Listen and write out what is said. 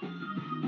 Música